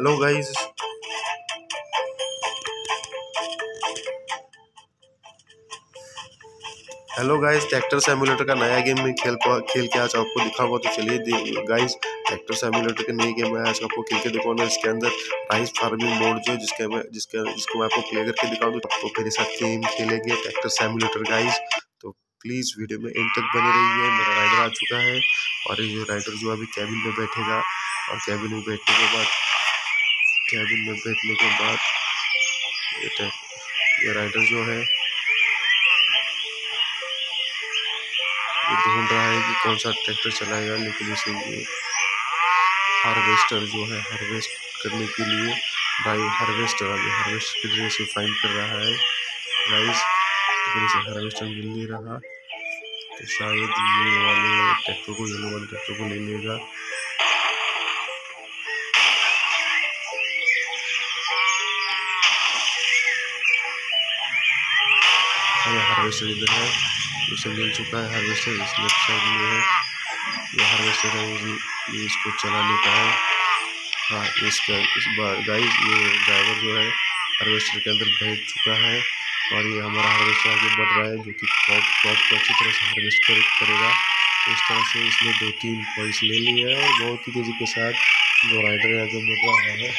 Hello guys hello guys tractor simulator का नया game में खेल खेल के आज आपको दिखाऊँगा तो चलिए गाइस ट्रैक्टर सेमुलेटर के नई गेम है आज आपको खेल के दिखाऊँगा। इसके अंदर राइस फ़ार्मिंग मोड जो है, जिसके मैं जिसके जिसको मैं आपको प्ले करके दिखाऊँगा। तो मेरे साथ गेम खेलेंगे ट्रैक्टर सेमुलेटर गाइस तो प्लीज़ वीडियो में एंड तक बने रहिए। मेरा राइडर आ चुका है और ये राइडर जो अभी कैबिन में बैठेगा और कैबिन में बैठने के बाद कैबिन में बैठने के बाद ये राइडर जो है, ये ढूंढ रहा है कि कौन सा ट्रैक्टर चलाएगा, लेकिन इसे ये हार्वेस्टर जो है हार्वेस्ट करने के लिए ड्राइव हार्वेस्टर अभी हार्वेस्ट के लिए इसे फाइंड कर रहा है राइस लेकिन इसे हार्वेस्टर मिल नहीं रहा तो शायद ये वाले ट्रैक्टर को येलो वाले ट्रैक्टर को ले लेगा। हार्वेस्टर इधर है उसे मिल चुका है हार्वेस्टर इस लेफ़्ट साइड में है। ये हार्वेस्टर है ये इसको चलाने का है। हाँ इसका इस बार गाइस ये ड्राइवर जो है हार्वेस्टर के अंदर बैठ चुका है और ये हमारा हार्वेस्टर आगे बढ़ रहा है जो कि क्रॉप क्रॉप को अच्छी तरह से हार्वेस्ट कर, करेगा। तो इस तरह से इसने दो तीन पॉइंट्स ले लिए है और बहुत ही तेज़ी के साथ जो राइडर आगे बढ़ रहा है।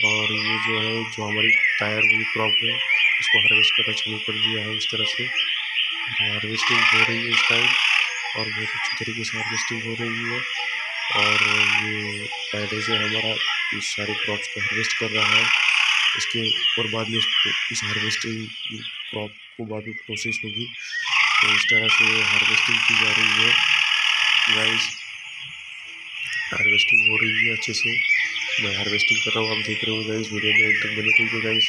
और ये जो है जो हमारी टायर की क्रॉप है इसको हार्वेस्ट करना चालू कर दिया है इस तरह से। हार्वेस्टिंग हो रही है इस टाइम और बहुत अच्छी तरीके से हार्वेस्टिंग हो रही है। और ये पहले से हमारा इस सारे क्रॉप्स को हार्वेस्ट कर रहा है। इसके और बाद में इस हार्वेस्टिंग क्रॉप को बाद में प्रोसेस होगी। तो इस तरह से हार्वेस्टिंग की जा रही है। गाइस हार्वेस्टिंग हो रही है अच्छे से। मैं हार्वेस्टिंग कर रहा हूँ, आप देख रहे हो गाइस वीडियो में एकदम बने हुई गाइस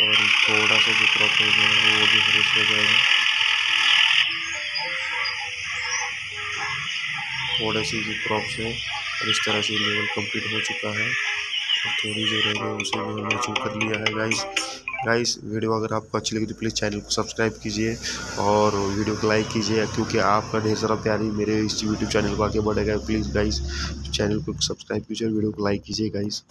और थोड़ा सा जो क्रॉप हो वो भी हार्वेस्ट हो जाएगा। थोड़े से जो क्रॉप्स है, और इस तरह से लेवल कंप्लीट हो चुका है। और थोड़ी जो रह गई उसे भी हमने अचीव कर लिया है। गाइस गाइस वीडियो अगर आपको अच्छी लगी तो प्लीज़ चैनल को सब्सक्राइब कीजिए और वीडियो को लाइक कीजिए, क्योंकि आपका ढेर सारा प्यार ही मेरे इस यूट्यूब चैनल को आगे बढ़ेगा। प्लीज़ गाइस चैनल को सब्सक्राइब कीजिए और वीडियो को लाइक कीजिए गाइस